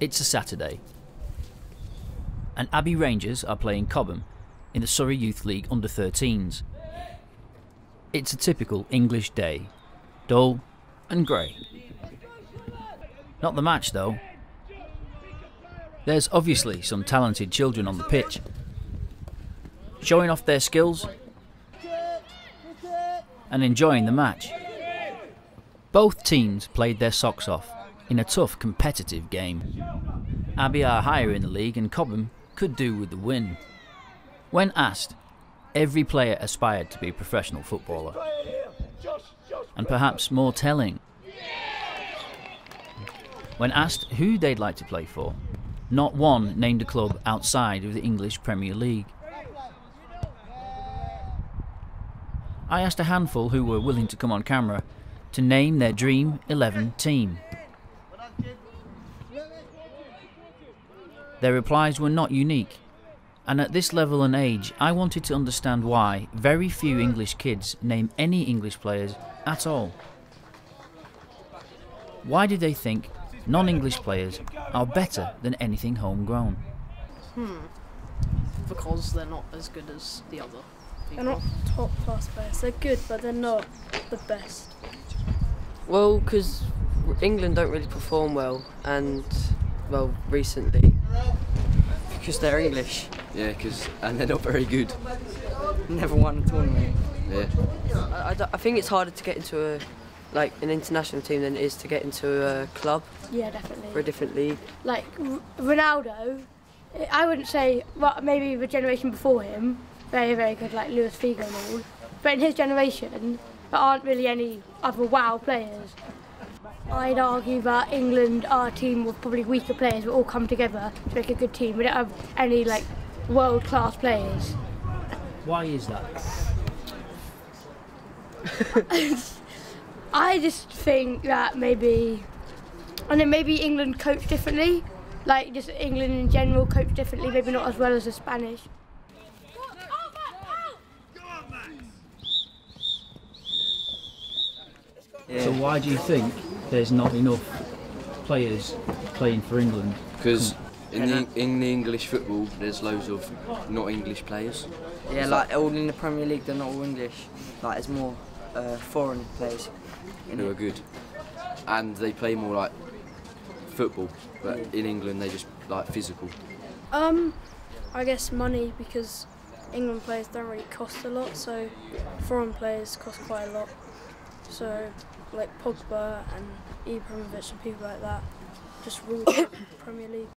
It's a Saturday, and Abbey Rangers are playing Cobham in the Surrey Youth League under 13s. It's a typical English day, dull and grey. Not the match though. There's obviously some talented children on the pitch, showing off their skills and enjoying the match. Both teams played their socks off in a tough competitive game. Abbey are higher in the league and Cobham could do with the win. When asked, every player aspired to be a professional footballer. And perhaps more telling, when asked who they'd like to play for, not one named a club outside of the English Premier League. I asked a handful who were willing to come on camera to name their dream 11 team. Their replies were not unique, and at this level and age, I wanted to understand why very few English kids name any English players at all. Why do they think non English players are better than anything homegrown? Hmm. Because they're not as good as the other people. They're not top class players. They're good, but they're not the best. Well, because England don't really perform well, and well, recently, because they're English. Yeah, because and they're not very good. Never won a tournament. Yeah. I, I, I think it's harder to get into a like an international team than it is to get into a club Yeah, definitely. for a different league. Like R- Ronaldo, eh, I wouldn't say well, maybe the generation before him, very very good, like Luis Figo and all. But in his generation, there aren't really any other wow players. I'd argue that England, our team with probably weaker players, will all come together to make a good team. We don't have any like world class players. Why is that? I just think that maybe, and then maybe England coach differently, like just England in general coach differently, maybe not as well as the Spanish. So why do you think there's not enough players playing for England? Because in the in the English football, there's loads of not English players. Yeah, like all in the Premier League, they're not all English. Like there's more uh, foreign players. In who it. are good, and they play more like football. But in England, they just like physical. Um, I guess money because England players don't really cost a lot, so foreign players cost quite a lot. So, like Pogba and Ibrahimovic and people like that just rule the Premier League.